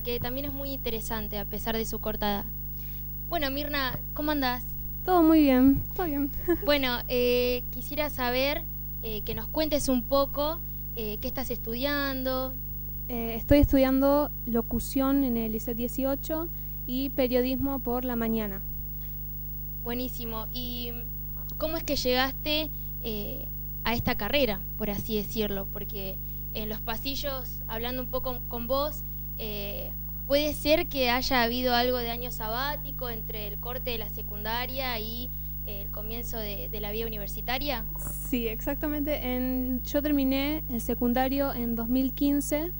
eh, que también es muy interesante a pesar de su cortada. Bueno, Mirna, ¿cómo andás? Todo muy bien, todo bien. bueno, eh, quisiera saber eh, que nos cuentes un poco qué estás estudiando. estoy estudiando locución en el Liceo 18 y periodismo por la mañana. Buenísimo. ¿Y cómo es que llegaste a esta carrera, por así decirlo? Porque en los pasillos, hablando un poco con vos, eh, ¿puede ser que haya habido algo de año sabático entre el corte de la secundaria y eh, el comienzo de, la vida universitaria? Sí, exactamente. En, yo terminé el secundario en 2015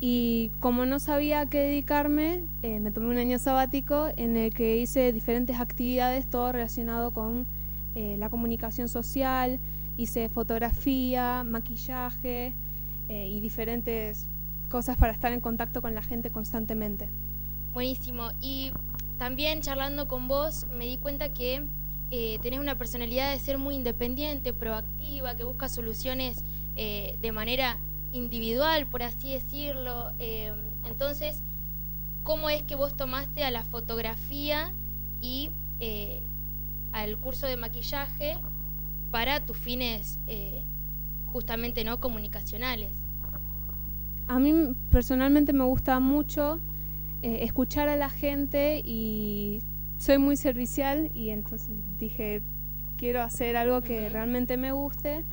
y como no sabía a qué dedicarme, eh, me tomé un año sabático en el que hice diferentes actividades, todo relacionado con la comunicación social, hice fotografía, maquillaje, y diferentes cosas para estar en contacto con la gente constantemente. Buenísimo. Y también charlando con vos me di cuenta que eh, tenés una personalidad de ser muy independiente, proactiva, que busca soluciones eh, de manera individual, por así decirlo. entonces, ¿cómo es que vos tomaste a la fotografía y al curso de maquillaje para tus fines justamente no comunicacionales. A mí personalmente me gusta mucho eh, escuchar a la gente y soy muy servicial y entonces dije, quiero hacer algo que realmente me guste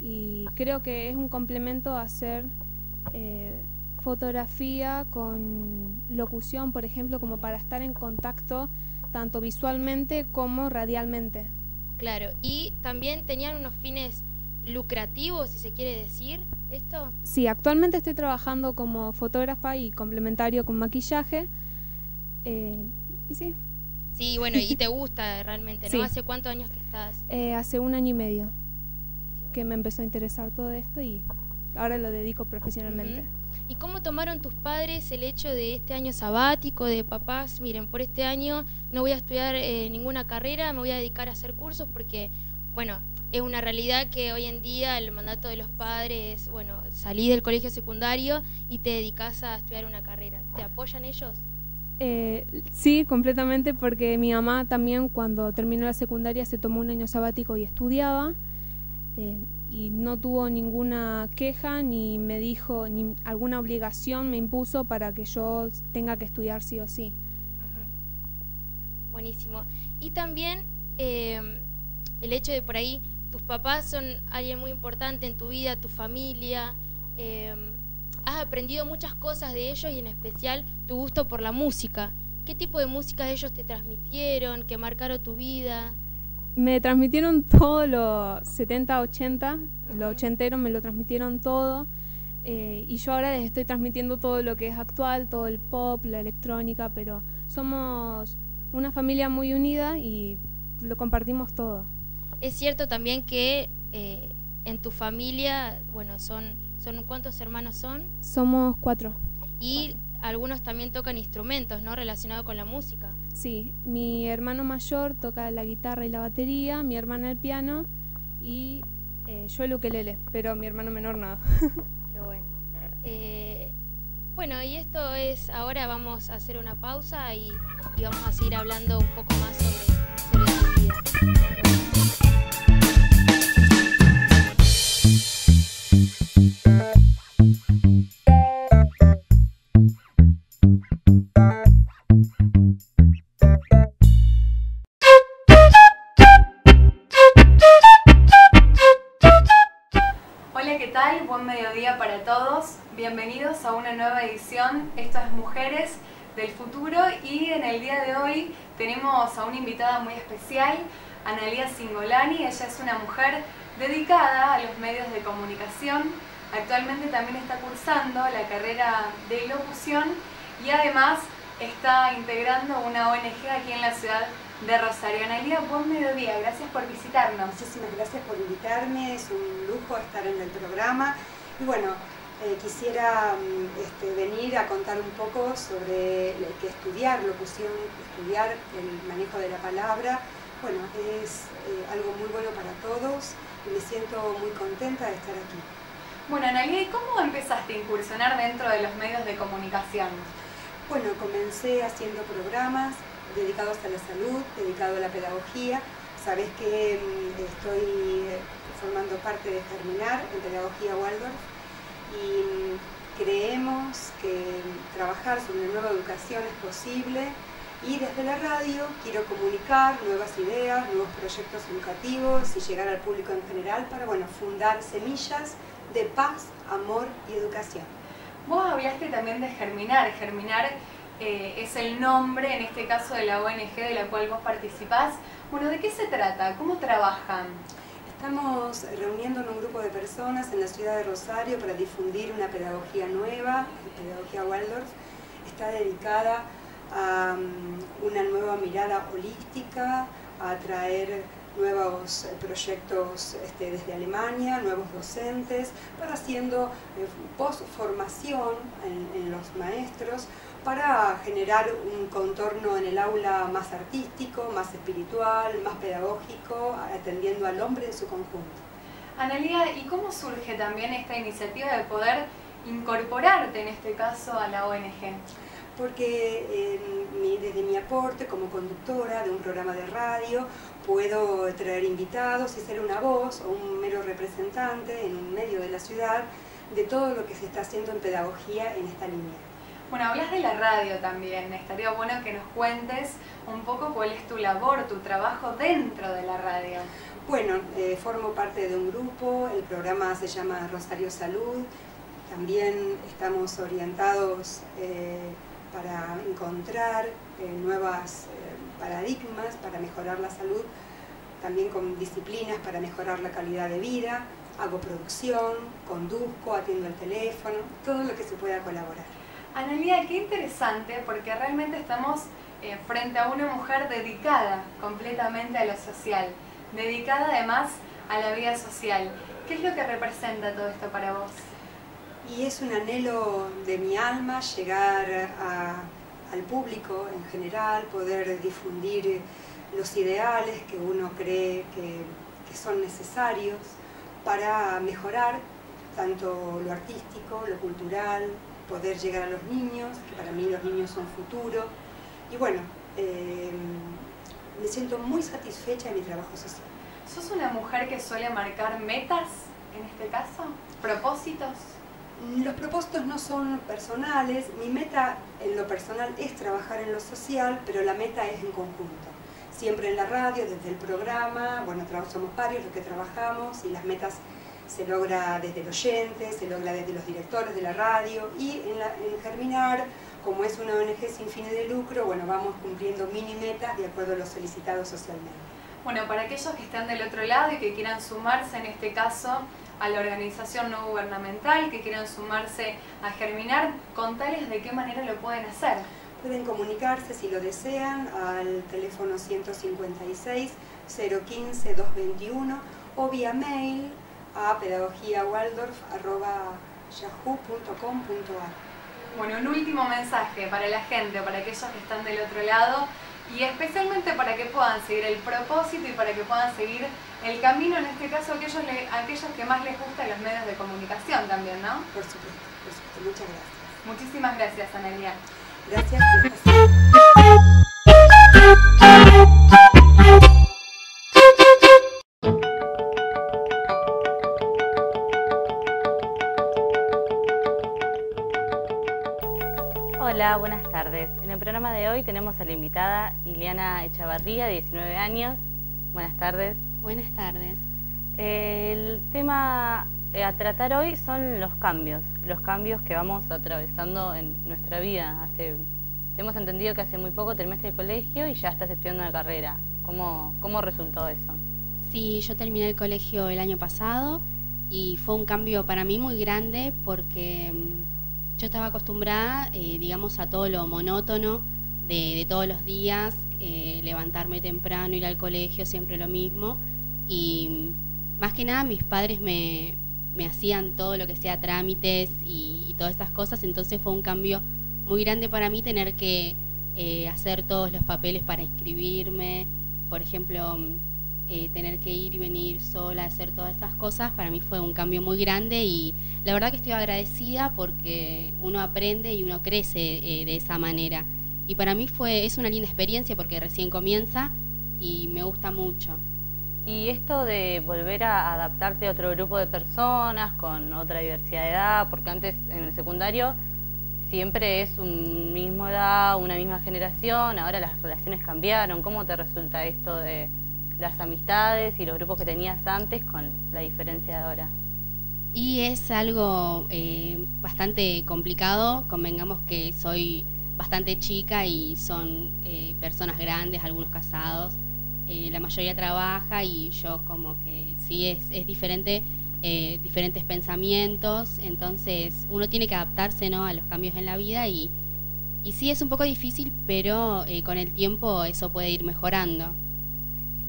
y creo que es un complemento hacer eh, fotografía con locución, por ejemplo, como para estar en contacto tanto visualmente como radialmente. Claro, y también tenían unos fines lucrativo, si se quiere decir, esto? Sí, actualmente estoy trabajando como fotógrafa y complementario con maquillaje. Eh, y sí. Sí, bueno, y te gusta realmente, ¿no? ¿Hace cuántos años que estás? Eh, hace un año y medio que me empezó a interesar todo esto y ahora lo dedico profesionalmente. ¿Y cómo tomaron tus padres el hecho de este año sabático, de papás, miren, por este año no voy a estudiar eh, ninguna carrera, me voy a dedicar a hacer cursos porque, bueno, es una realidad que hoy en día el mandato de los padres es, bueno, salís del colegio secundario y te dedicas a estudiar una carrera. ¿Te apoyan ellos? Eh, sí, completamente, porque mi mamá también cuando terminó la secundaria se tomó un año sabático y estudiaba eh, y no tuvo ninguna queja ni me dijo, ni alguna obligación me impuso para que yo tenga que estudiar sí o sí. Buenísimo. Y también eh, el hecho de por ahí tus papás son alguien muy importante en tu vida, tu familia. Em, has aprendido muchas cosas de ellos y en especial tu gusto por la música. ¿Qué tipo de música ellos te transmitieron, que marcaron tu vida? Me transmitieron todo lo 70, 80, lo ochentero me lo transmitieron todo. Eh, y yo ahora les estoy transmitiendo todo lo que es actual, todo el pop, la electrónica, pero somos una familia muy unida y lo compartimos todo. Es cierto también que eh, en tu familia, bueno, son, son ¿cuántos hermanos son? Somos cuatro. Y algunos también tocan instrumentos, ¿no? Relacionados con la música. Sí, mi hermano mayor toca la guitarra y la batería, mi hermana el piano y eh, yo el ukelele, pero mi hermano menor nada. Qué bueno. Eh, bueno, y esto es, ahora vamos a hacer una pausa y, vamos a seguir hablando un poco más sobre, sobre tu vida. Bienvenidos a una nueva edición. Estas Mujeres del Futuro y en el día de hoy tenemos a una invitada muy especial, Analia Singolani. Ella es una mujer dedicada a los medios de comunicación. Actualmente también está cursando la carrera de locución y además está integrando una ONG aquí en la ciudad de Rosario. Analia, buen mediodía, gracias por visitarnos. Muchísimas gracias por invitarme, es un lujo estar en el programa. Y bueno, eh, quisiera mm, este, venir a contar un poco sobre que estudiar locución, estudiar el manejo de la palabra, bueno, es eh, algo muy bueno para todos y me siento muy contenta de estar aquí. Bueno, Analia, ¿y cómo empezaste a incursionar dentro de los medios de comunicación? Bueno, comencé haciendo programas dedicados a la salud, dedicados a la pedagogía. Sabes que mm, estoy eh, formando parte de Germinar en Pedagogía Waldorf y mm, creemos que trabajar sobre una nueva educación es posible y desde la radio quiero comunicar nuevas ideas, nuevos proyectos educativos y llegar al público en general para bueno, fundar semillas de paz, amor y educación. Vos hablaste también de Germinar. Germinar eh, es el nombre, en este caso, de la ONG de la cual vos participás. Bueno, ¿de qué se trata? ¿Cómo trabajan? Estamos reuniendo un grupo de personas en la ciudad de Rosario para difundir una pedagogía nueva, la pedagogía Waldorf. Está dedicada a mm, una nueva mirada holística, a atraer nuevos eh, proyectos este, desde Alemania, nuevos docentes, para haciendo eh, post-formación en, los maestros, para generar un contorno en el aula más artístico, más espiritual, más pedagógico, atendiendo al hombre en su conjunto. Analia, ¿y cómo surge también esta iniciativa de poder incorporarte en este caso a la ONG? Porque desde mi aporte como conductora de un programa de radio puedo traer invitados y ser una voz o un mero representante en un medio de la ciudad de todo lo que se está haciendo en pedagogía en esta línea. Bueno, hablas de la radio también, estaría bueno que nos cuentes un poco cuál es tu labor, tu trabajo dentro de la radio. Bueno, eh, formo parte de un grupo, el programa se llama Rosario Salud, también estamos orientados eh, para encontrar eh, nuevas eh, paradigmas para mejorar la salud, también con disciplinas para mejorar la calidad de vida, hago producción, conduzco, atiendo el teléfono, todo lo que se pueda colaborar. Analia, qué interesante porque realmente estamos eh, frente a una mujer dedicada completamente a lo social, dedicada además a la vida social. ¿Qué es lo que representa todo esto para vos? Y es un anhelo de mi alma llegar al público en general, poder difundir los ideales que uno cree que, son necesarios para mejorar tanto lo artístico, lo cultural, poder llegar a los niños, que para mí los niños son futuro. Y bueno, eh, me siento muy satisfecha de mi trabajo social. ¿Sos una mujer que suele marcar metas en este caso? ¿Propósitos? Los propósitos no son personales, mi meta en lo personal es trabajar en lo social, pero la meta es en conjunto. Siempre en la radio, desde el programa, bueno, somos varios los que trabajamos y las metas se logra desde el oyente, se logra desde los directores de la radio y en, en Germinar, como es una ONG sin fines de lucro, bueno, vamos cumpliendo mini metas de acuerdo a lo solicitado socialmente. Bueno, para aquellos que están del otro lado y que quieran sumarse en este caso a la organización no gubernamental, que quieran sumarse a Germinar, contales de qué manera lo pueden hacer. Pueden comunicarse si lo desean al teléfono 156 015 221 o vía mail a pedagogiawaldorf.yahoo.com.ar. Bueno, un último mensaje para la gente, para aquellos que están del otro lado y especialmente para que puedan seguir el propósito y para que puedan seguir el camino, en este caso, aquellos, aquellos que más les gustan los medios de comunicación también, ¿no? Por supuesto, por supuesto. Muchas gracias. Muchísimas gracias, Anelia. Gracias. Hola, buenas tardes. En el programa de hoy tenemos a la invitada Iliana Echavarría, de 19 años. Buenas tardes. Buenas tardes. El tema a tratar hoy son los cambios, los cambios que vamos atravesando en nuestra vida. Hace, hemos entendido que hace muy poco terminaste el colegio y ya estás estudiando una carrera. ¿Cómo, ¿Cómo resultó eso? Sí, yo terminé el colegio el año pasado y fue un cambio para mí muy grande porque mm, yo estaba acostumbrada, eh, digamos, a todo lo monótono de, todos los días, eh, levantarme temprano, ir al colegio, siempre lo mismo. Y más que nada mis padres me, hacían todo lo que sea trámites y, todas esas cosas, entonces fue un cambio muy grande para mí tener que eh, hacer todos los papeles para inscribirme, por ejemplo, eh, tener que ir y venir sola, hacer todas esas cosas, para mí fue un cambio muy grande y la verdad que estoy agradecida porque uno aprende y uno crece eh, de esa manera. Y para mí fue, es una linda experiencia porque recién comienza y me gusta mucho. Y esto de volver a adaptarte a otro grupo de personas con otra diversidad de edad, porque antes en el secundario siempre es un mismo edad, una misma generación, ahora las relaciones cambiaron. ¿Cómo te resulta esto de las amistades y los grupos que tenías antes con la diferencia de ahora? Y es algo eh, bastante complicado, convengamos que soy bastante chica y son eh, personas grandes, algunos casados, eh, la mayoría trabaja y yo como que sí es, es diferente, diferentes pensamientos, entonces uno tiene que adaptarse ¿no? a los cambios en la vida y, y sí es un poco difícil, pero con el tiempo eso puede ir mejorando.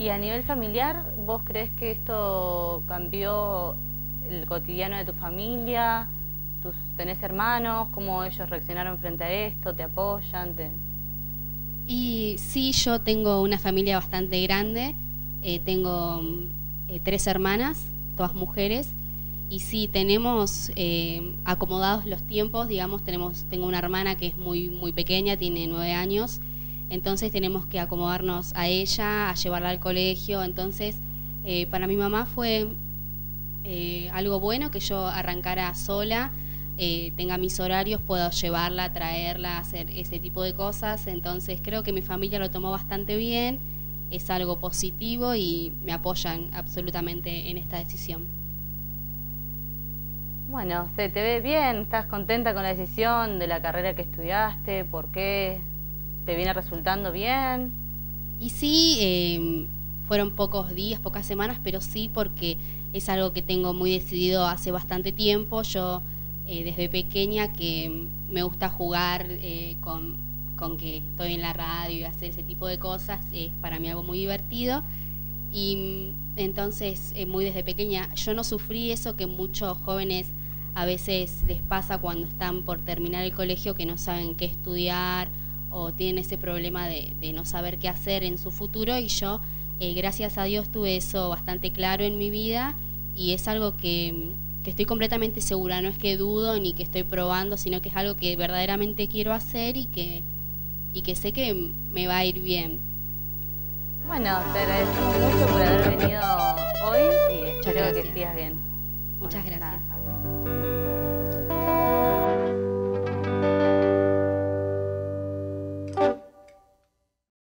Y a nivel familiar, ¿vos crees que esto cambió el cotidiano de tu familia? ¿Tus, ¿Tenés hermanos? ¿Cómo ellos reaccionaron frente a esto? ¿Te apoyan? Y sí, yo tengo una familia bastante grande. Eh, tengo eh, tres hermanas, todas mujeres. Y sí, tenemos eh, acomodados los tiempos, digamos, tenemos, tengo una hermana que es muy, muy pequeña, tiene nueve años, entonces tenemos que acomodarnos a ella, a llevarla al colegio, entonces eh, para mi mamá fue eh, algo bueno que yo arrancara sola, eh, tenga mis horarios, puedo llevarla, traerla, hacer ese tipo de cosas, entonces creo que mi familia lo tomó bastante bien, es algo positivo y me apoyan absolutamente en esta decisión. Bueno, se te ve bien, estás contenta con la decisión de la carrera que estudiaste, ¿por qué? ¿Te viene resultando bien? Y sí, em, fueron pocos días, pocas semanas, pero sí porque es algo que tengo muy decidido hace bastante tiempo. Yo eh, desde pequeña que me gusta jugar eh, con, con, que estoy en la radio y hacer ese tipo de cosas, es para mí algo muy divertido. Y entonces, eh, muy desde pequeña, yo no sufrí eso que muchos jóvenes a veces les pasa cuando están por terminar el colegio, que no saben qué estudiar o tienen ese problema de, no saber qué hacer en su futuro y yo, eh, gracias a Dios, tuve eso bastante claro en mi vida y es algo que, estoy completamente segura, no es que dudo ni que estoy probando, sino que es algo que verdaderamente quiero hacer y que, y que sé que me va a ir bien. Bueno, te agradezco mucho por haber venido hoy y espero que sigas bien. Muchas gracias.